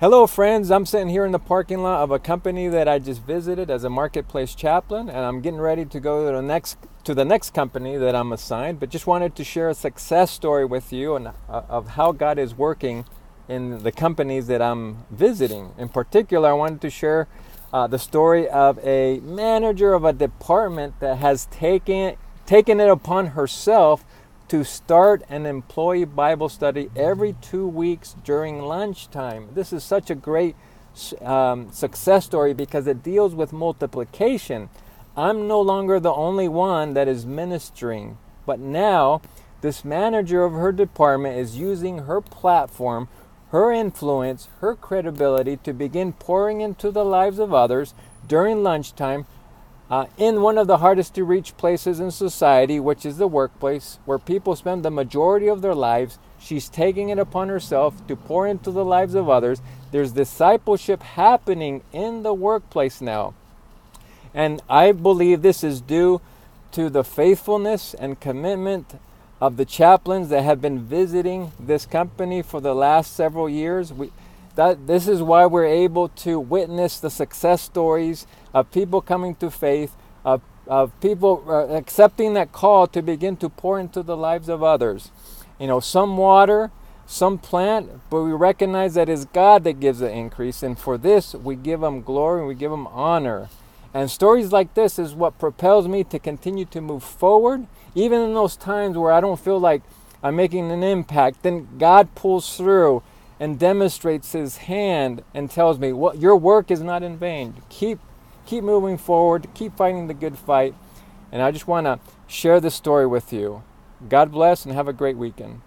Hello, friends. I'm sitting here in the parking lot of a company that I just visited as a marketplace chaplain, and I'm getting ready to go to the next to the next company that I'm assigned. But just wanted to share a success story with you and uh, of how God is working in the companies that I'm visiting. In particular, I wanted to share uh, the story of a manager of a department that has taken taken it upon herself to start an employee Bible study every two weeks during lunchtime. This is such a great um, success story because it deals with multiplication. I'm no longer the only one that is ministering, but now this manager of her department is using her platform, her influence, her credibility to begin pouring into the lives of others during lunchtime uh, in one of the hardest to reach places in society, which is the workplace, where people spend the majority of their lives. She's taking it upon herself to pour into the lives of others. There's discipleship happening in the workplace now. And I believe this is due to the faithfulness and commitment of the chaplains that have been visiting this company for the last several years. We, that this is why we're able to witness the success stories of people coming to faith, of, of people uh, accepting that call to begin to pour into the lives of others. You know, some water, some plant, but we recognize that it's God that gives the increase, and for this we give Him glory and we give Him honor. And stories like this is what propels me to continue to move forward, even in those times where I don't feel like I'm making an impact. Then God pulls through and demonstrates his hand and tells me, "Well, your work is not in vain. Keep keep moving forward, keep fighting the good fight." And I just want to share this story with you. God bless and have a great weekend.